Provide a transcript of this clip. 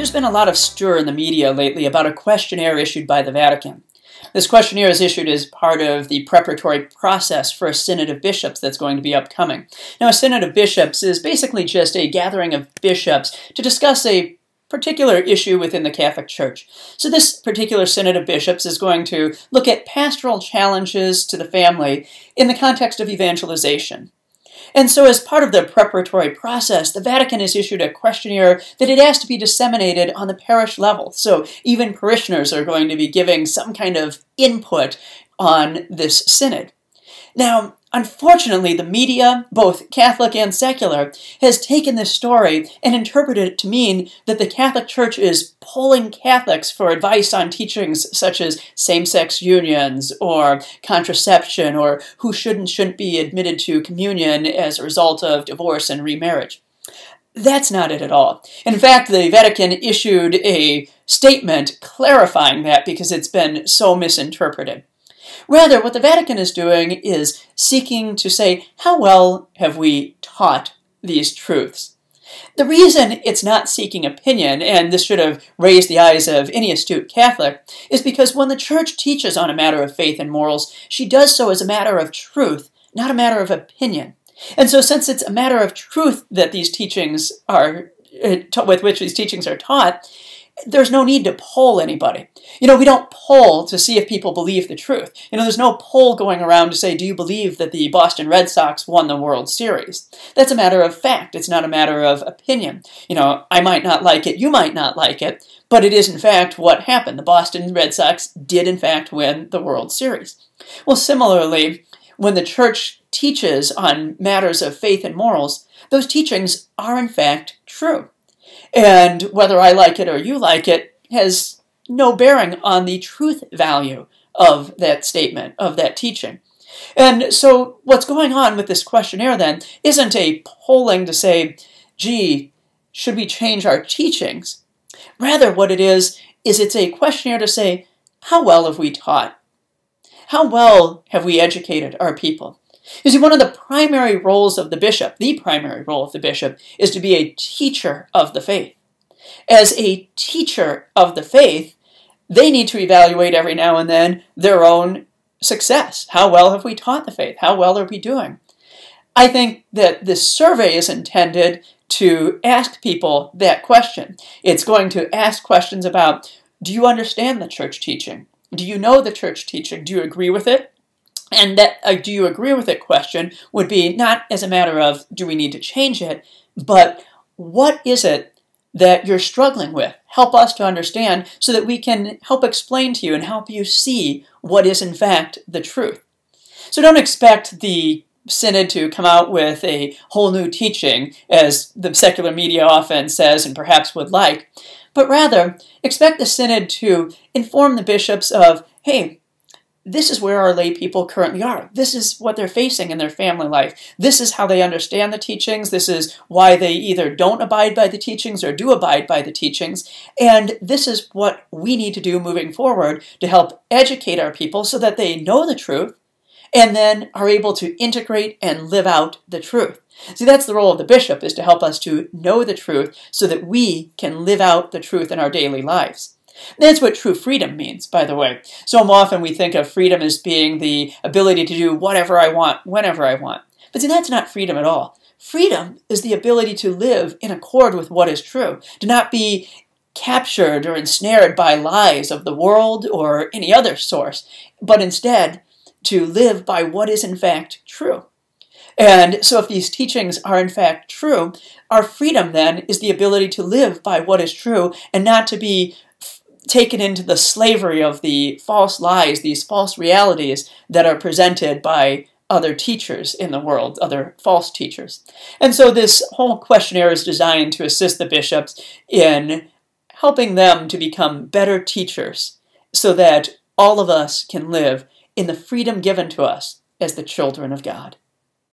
There's been a lot of stir in the media lately about a questionnaire issued by the Vatican. This questionnaire is issued as part of the preparatory process for a Synod of Bishops that's going to be upcoming. Now, a Synod of Bishops is basically just a gathering of bishops to discuss a particular issue within the Catholic Church. So this particular Synod of Bishops is going to look at pastoral challenges to the family in the context of evangelization. And so, as part of the preparatory process, the Vatican has issued a questionnaire that it has to be disseminated on the parish level. So, even parishioners are going to be giving some kind of input on this synod. Now, unfortunately, the media, both Catholic and secular, has taken this story and interpreted it to mean that the Catholic Church is polling Catholics for advice on teachings such as same-sex unions or contraception or who should and shouldn't be admitted to communion as a result of divorce and remarriage. That's not it at all. In fact, the Vatican issued a statement clarifying that because it's been so misinterpreted. Rather, what the Vatican is doing is seeking to say, how well have we taught these truths? The reason it's not seeking opinion, and this should have raised the eyes of any astute Catholic, is because when the Church teaches on a matter of faith and morals, she does so as a matter of truth, not a matter of opinion. And so, since it's a matter of truth that these teachings are, uh, with which these teachings are taught, there's no need to poll anybody. You know, we don't poll to see if people believe the truth. You know, there's no poll going around to say, do you believe that the Boston Red Sox won the World Series? That's a matter of fact. It's not a matter of opinion. You know, I might not like it, you might not like it, but it is in fact what happened. The Boston Red Sox did in fact win the World Series. Well, similarly, when the church teaches on matters of faith and morals, those teachings are in fact true. And whether I like it or you like it has no bearing on the truth value of that statement, of that teaching. And so what's going on with this questionnaire then isn't a polling to say, gee, should we change our teachings? Rather, what it is, is it's a questionnaire to say, how well have we taught? How well have we educated our people? You see, one of the primary roles of the bishop, the primary role of the bishop, is to be a teacher of the faith. As a teacher of the faith, they need to evaluate every now and then their own success. How well have we taught the faith? How well are we doing? I think that this survey is intended to ask people that question. It's going to ask questions about, do you understand the church teaching? Do you know the church teaching? Do you agree with it? And that uh, do you agree with it question would be not as a matter of do we need to change it, but what is it that you're struggling with? Help us to understand so that we can help explain to you and help you see what is in fact the truth. So don't expect the synod to come out with a whole new teaching, as the secular media often says and perhaps would like, but rather expect the synod to inform the bishops of, hey, this is where our lay people currently are. This is what they're facing in their family life. This is how they understand the teachings. This is why they either don't abide by the teachings or do abide by the teachings. And this is what we need to do moving forward to help educate our people so that they know the truth and then are able to integrate and live out the truth. See, that's the role of the bishop, is to help us to know the truth so that we can live out the truth in our daily lives. That's what true freedom means, by the way. So often we think of freedom as being the ability to do whatever I want, whenever I want. But see, that's not freedom at all. Freedom is the ability to live in accord with what is true, to not be captured or ensnared by lies of the world or any other source, but instead to live by what is in fact true. And so if these teachings are in fact true, our freedom then is the ability to live by what is true and not to be taken into the slavery of the false lies, these false realities that are presented by other teachers in the world, other false teachers. And so this whole questionnaire is designed to assist the bishops in helping them to become better teachers so that all of us can live in the freedom given to us as the children of God.